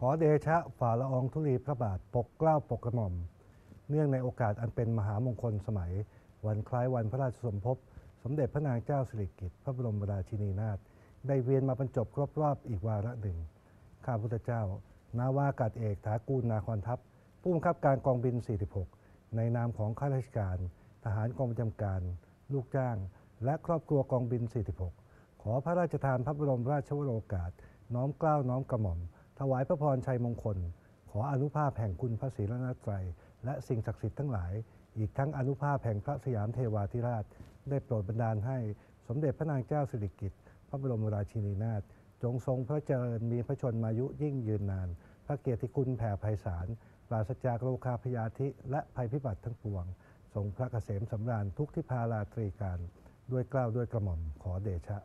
ขอเดชะฝ่าละอองธุลีพระบาทปกเกล้าปกกระหม่อม เนื่องในโอกาสอันเป็นมหามงคลสมัย วันคล้ายวันพระราชสมภพ สมเด็จพระนางเจ้าสิริกิติ์พระบรมราชินีนาถได้เวียนมาบรรจบครบรอบอีกวาระหนึ่ง ข้าพุทธเจ้า นาวากาศเอกถากูลนาคอนทัพ ผู้บังคับการกองบิน 46 ในนามของข้าราชการ ทหารกองประจำการ ลูกจ้าง และครอบครัวกองบิน 46 ขอพระราชทานพระบรมราชวโรกาส น้อมเกล้าน้อมกระหม่อม ถวายพระพรชัยมงคล ขออนุภาพแห่งคุณพระศรีรัตนตรัยและสิ่งศักดิ์สิทธิ์ทั้งหลาย อีกทั้งอนุภาพแห่งพระสยามเทวาธิราช ได้โปรดบันดาลให้สมเด็จพระนางเจ้าสิริกิติ์พระบรมราชินีนาถจงทรงพระเจริญมีพระชนมายุยิ่งยืนนาน พระเกียรติคุณแผ่ไพศาลปราศจากโรคาพยาธิและภัยพิบัติทั้งปวง ทรงพระเกษมสำราญทุกที่พาราตรีการ ด้วยกล้าวด้วยกระหม่อมขอเดชะ